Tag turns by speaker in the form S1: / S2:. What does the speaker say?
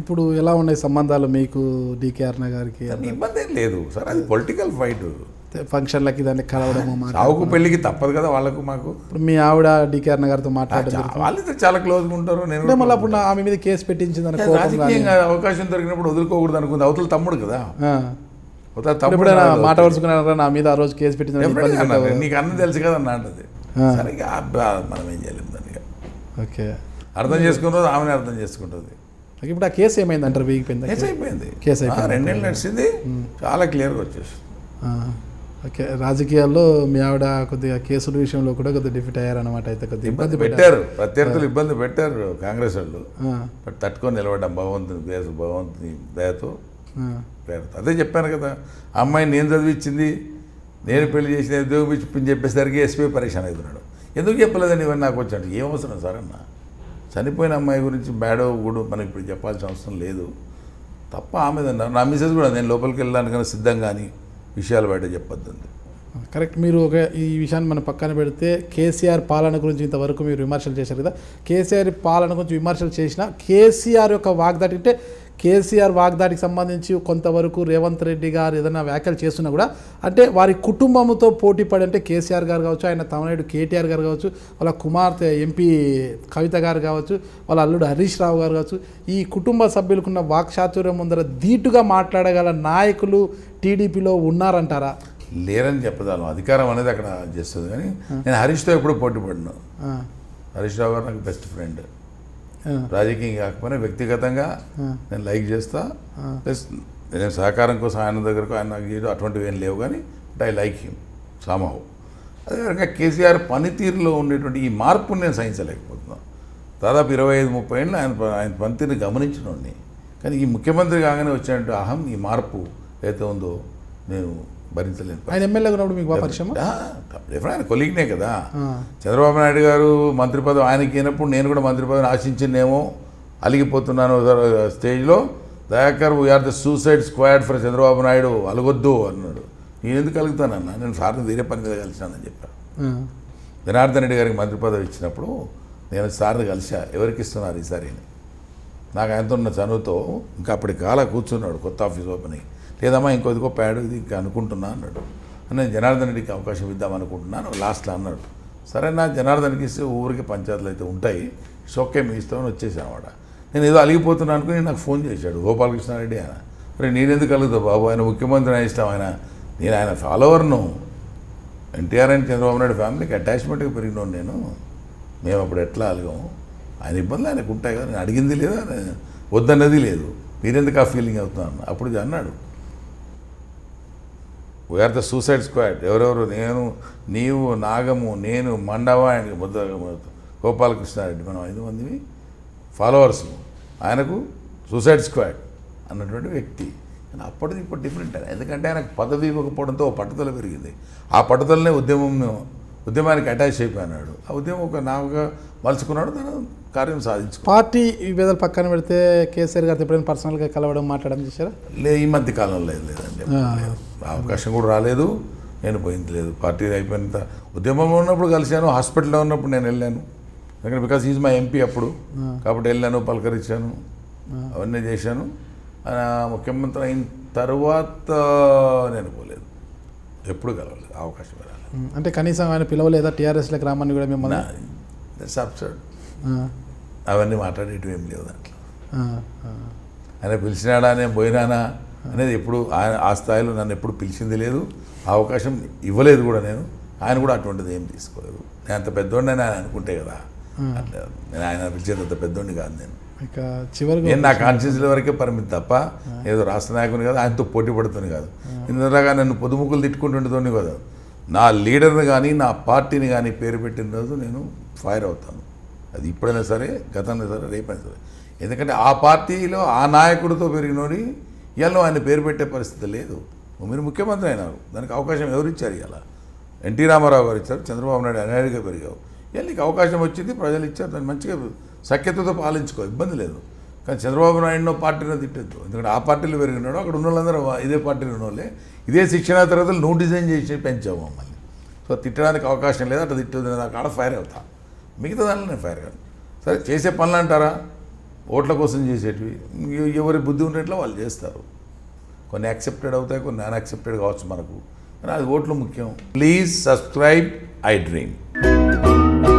S1: ఇప్పుడు ఎలా ఉన్నాయి సంబంధాలు మీకు డికే అరుణ గారికి?
S2: ఇబ్బంది ఏం లేదు. సార్ అది పొలిటికల్ ఫైట్
S1: ఫంక్షన్లకి దాన్ని కలవడము మాట
S2: సావుకు పెళ్ళికి తప్పదు కదా వాళ్ళకు మాకు.
S1: ఇప్పుడు మీ ఆవిడ డికే అరుణ గారితో మాట్లాడడం
S2: వాళ్ళిద్దరు చాలా క్లోజ్గా ఉంటారు. నేను
S1: మళ్ళీ అప్పుడు ఆమె మీద కేసు
S2: రాజకీయంగా అవకాశం దొరికినప్పుడు వదులుకోకూడదు అనుకుంది. అవతల తమ్ముడు కదా.
S1: ఎప్పుడైనా. మాట వరుసుకున్నారా నా మీద ఆ రోజు కేసు
S2: అన్నారు. నీకు అన్న తెలుసు కదా అన్న అంటది. మనం ఏం చేయలేము ఇక.
S1: ఓకే.
S2: అర్థం చేసుకున్న రోజు ఆమెనే అర్థం చేసుకుంటుంది.
S1: ఇప్పుడు ఆ కేసు ఏమైంది అంటారు వీగిపోయింది?
S2: కేసు అయిపోయింది.
S1: కేసు అయిపోయింది.
S2: రెండేళ్ళు నడిచింది. చాలా క్లియర్గా వచ్చేసి
S1: ఓకే. రాజకీయాల్లో మీ ఆవిడ కొద్దిగా కేసుల విషయంలో కూడా కొద్దిగా డిఫిట్ అయ్యారనమాట అయితే కొద్దిగా
S2: ఇబ్బంది పెట్టారు. ప్రత్యర్థులు ఇబ్బంది పెట్టారు కాంగ్రెస్ వాళ్ళు. బట్ తట్టుకొని నిలబడ్డాం. భగవంతుని భగవంతుని దయతో పేరుతో అదే చెప్పాను కదా అమ్మాయి నేను చదివించింది నేను పెళ్ళి చేసిన ఉద్యోగం చెప్పేసరికి ఎస్పీ పరీక్ష అవుతున్నాడు ఎందుకు చెప్పలేదని ఇవన్నీ నాకు వచ్చాడు. ఏం అవసరం సార్ అన్న? చనిపోయిన అమ్మాయి గురించి బ్యాడో గుడు మనం ఇప్పుడు చెప్పాల్సిన అవసరం లేదు. తప్ప ఆమె నా మిసెస్ కూడా నేను లోపలికి వెళ్ళడానికైనా సిద్ధం కానీ విషయాలు బయట చెప్పొద్దండి.
S1: కరెక్ట్. మీరు ఒక ఈ విషయాన్ని మనం పక్కన పెడితే కేసీఆర్ పాలన గురించి ఇంతవరకు మీరు విమర్శలు చేశారు కదా. కేసీఆర్ పాలన గురించి విమర్శలు చేసిన కేసీఆర్ యొక్క వాగ్దాటి అంటే కేసీఆర్ వాగ్దాటికి సంబంధించి కొంతవరకు రేవంత్ రెడ్డి గారు ఏదైనా వ్యాఖ్యలు చేస్తున్నా కూడా అంటే వారి కుటుంబంతో పోటీ పడి అంటే కేసీఆర్ గారు కావచ్చు ఆయన తమనాయుడు కేటీఆర్ గారు కావచ్చు వాళ్ళ కుమార్తె ఎంపీ కవిత గారు కావచ్చు వాళ్ళ అల్లుడు హరీష్ రావు గారు కావచ్చు ఈ కుటుంబ సభ్యులకున్న వాక్చాతుర్యం ముందర ధీటుగా మాట్లాడగల నాయకులు టీడీపీలో ఉన్నారంటారా?
S2: లేరని చెప్పదాను అధికారం అనేది అక్కడ చేస్తుంది. కానీ నేను హరీష్తో ఎప్పుడు పోటీ పడినా. హరీష్ రావు గారు నాకు బెస్ట్ ఫ్రెండ్ రాజకీయం కాకపోయినా వ్యక్తిగతంగా. నేను లైక్ చేస్తా. ప్లస్ నేను సహకారం కోసం ఆయన దగ్గరకు ఆయన నాకు చేయడం అటువంటివి ఏం లేవు కానీ బట్ ఐ లైక్ హిమ్ సామహు అదేవిధంగా కేసీఆర్ పనితీరులో ఉండేటువంటి ఈ మార్పుని నేను సహించలేకపోతున్నాను దాదాపు ఇరవై ఐదు ముప్పై ఏళ్ళు ఆయన ఆయన పనితీరుని గమనించినోడిని కానీ ఈ ముఖ్యమంత్రి కాగానే వచ్చినట్టు అహం ఈ మార్పు ఏదైతే ఉందో నేను భరించలేను
S1: ఆయన ఎమ్మెల్యేగా ఉన్నప్పుడు మీకు బాగా పరిచయం
S2: డెఫినెట్ ఆయన కొలీగ్నే కదా. చంద్రబాబు నాయుడు గారు మంత్రి పదవి ఆయనకి అయినప్పుడు నేను కూడా మంత్రి పదవిని ఆశించిందేమో అలిగిపోతున్నాను స్టేజ్లో. Dayakar we are the suicide squad for Chandrababu Naidu అలగొద్దు అన్నాడు. నేను ఎందుకు అలుగుతానన్నా నేను సార్ని వేరే పని మీద కలిసినానని చెప్పాను జనార్దన్ రెడ్డి గారికి మంత్రి పదవి ఇచ్చినప్పుడు నేను సార్ని కలిసా. ఎవరికి ఇస్తున్నారు ఈసారి అని? నాకు ఆయనతో ఉన్న చనువుతో ఇంకా అప్పటి కాల కూర్చున్నాడు కొత్త ఆఫీస్ ఓపెన్ అయ్యి లేదమ్మా ఇంకోదికో ప్యాడ్ ఇది ఇంకా అనుకుంటున్నా అన్నాడు. నేను జనార్దన్ రెడ్డికి అవకాశం ఇద్దాం అనుకుంటున్నాను లాస్ట్లో అన్నాడు. సరే నా జనార్దన్కి ఇస్తే ఊరికి పంచాయతీలు అయితే ఉంటాయి షోకే మీ ఇస్తామని వచ్చేసామాడ నేను ఏదో అలిగిపోతున్నా అనుకుని నాకు ఫోన్ చేశాడు గోపాలకృష్ణారెడ్డి ఆయన. మరి నేనెందుకు కలుగుతావు బాబు? ఆయన ముఖ్యమంత్రి ఆయన ఇష్టం ఆయన. నేను ఆయన ఫాలోవర్ను. ఎన్టీఆర్ అండ్ చంద్రబాబు నాయుడు ఫ్యామిలీకి అటాచ్మెంట్గా పెరిగినాను నేను. మేము అప్పుడు ఎట్లా అలిగాము ఆయన ఇబ్బందులు ఆయనకు ఉంటాయి కదా నేను అడిగింది లేదా? వద్దన్నది లేదు. మీరెందుకు ఆ ఫీలింగ్ అవుతున్నాను? అప్పుడు అన్నాడు. వీఆర్ ద సూసైడ్ స్క్వాడ్ ఎవరెవరు? నేను నీవు నాగము నేను మండవ ఆయన ముద్ద గోపాలకృష్ణారెడ్డి. మనం ఐదు మందిని ఫాలోవర్స్ ఆయనకు సూసైడ్ స్క్వాడ్ అన్నటువంటి వ్యక్తి. అప్పటిది ఇప్పుడు డిఫరెంట్ ఎందుకంటే ఆయనకు పదవి ఇవ్వకపోవడంతో పట్టుదల పెరిగింది. ఆ పట్టుదలనే ఉద్యమం ఉద్యమానికి అటాచ్ అయిపోయినాడు. ఆ ఉద్యమం ఒక నావుగా మలుచుకున్నాడు తన కార్యం సాధించుకున్నాడు.
S1: పార్టీ విభేదాలు పక్కన పెడితే కేసీఆర్ గారితో ఎప్పుడైనా పర్సనల్గా కలవడం మాట్లాడడం చేశారా?
S2: లే ఈ మధ్య కాలంలో లేదు లేదండి. లేదు. అవకాశం కూడా రాలేదు. నేను పోయింది లేదు. పార్టీ అయిపోయినంత ఉద్యమంలో ఉన్నప్పుడు కలిశాను హాస్పిటల్లో ఉన్నప్పుడు నేను వెళ్ళాను. ఎందుకంటే బికాస్ ఈజ్ మై ఎంపీ అప్పుడు. కాబట్టి వెళ్ళాను పలకరించాను అవన్నీ చేశాను. ముఖ్యమంత్రి అయిన తర్వాత నేను పోలేదు. ఎప్పుడు కలవలేదు అవకాశం రాలేదు
S1: అంటే కనీసం ఆయన పిలవలేదా టీఆర్ఎస్లోకి రామని కూడా మిమ్మల్ని?
S2: అవన్నీ మాట్లాడేటివి ఏం లేవు దాంట్లో. ఆయన పిలిచినాడా నేను పోయినానా అనేది ఎప్పుడు ఆయన ఆ స్థాయిలో నన్ను ఎప్పుడు పిలిచింది లేదు. అవకాశం ఇవ్వలేదు కూడా నేను. ఆయన కూడా అటువంటిది ఏం తీసుకోలేదు. నేను అంత పెద్దోడిని ఆయన అనుకుంటే కదా ఆయన పిలిచేది అంత పెద్దోడిని కాదు నేను.
S1: ఇక చివరిగా
S2: నేను నా కాన్షియస్ వరకే పరిమితి తప్ప ఏదో రాష్ట్ర నాయకుని కాదు ఆయనతో పోటీ పడుతుంది కాదు. ఇందులాగా నన్ను పొదుముకులు తిట్టుకుంటుండేతోని కాదు. నా లీడర్ని కానీ నా పార్టీని కానీ పేరు పెట్టిన రోజు నేను ఫైర్ అవుతాను. అది ఇప్పుడైనా సరే గతంలో సరే రేపైనా సరే. ఎందుకంటే ఆ పార్టీలో ఆ నాయకుడితో పెరిగినోడి ఇవాళ ఆయన పేరు పెట్టే పరిస్థితి లేదు. మీరు ముఖ్యమంత్రి అయినారు. దానికి అవకాశం ఎవరు ఇచ్చారు ఇవాళ? ఎన్టీ రామారావు గారు ఇచ్చారు చంద్రబాబు నాయుడు అనేడిగా పెరిగావు. నీకు అవకాశం వచ్చింది? ప్రజలు ఇచ్చారు. దాన్ని మంచిగా సఖ్యతతో పాలించుకో. ఇబ్బంది లేదు. కానీ చంద్రబాబు నాయుడునో పార్టీలో తిట్టద్దు. ఎందుకంటే ఆ పార్టీలో పెరిగినాడు అక్కడ ఉన్న వాళ్ళందరూ ఇదే పార్టీలో ఉన్న వాళ్ళే ఇదే శిక్షణ తరగతులు నువ్వు డిజైన్ చేసి పెంచావు మమ్మల్ని. సో తిట్టడానికి అవకాశం లేదు? అట్లా తిట్టు కాడ ఫైర్ అవుతా. మిగతా దానిలో నేను ఫైర్ కాదు. సరే చేసే పనులు అంటారా? ఓట్ల కోసం చేసేటివి. ఎవరి బుద్ధి ఉండేట్లో వాళ్ళు చేస్తారు. కొన్ని యాక్సెప్టెడ్ అవుతాయి కొన్ని నాన్ యాక్సెప్టెడ్ కావచ్చు మనకు. కానీ అది ఓట్లు ముఖ్యం. Please subscribe I dream Thank you.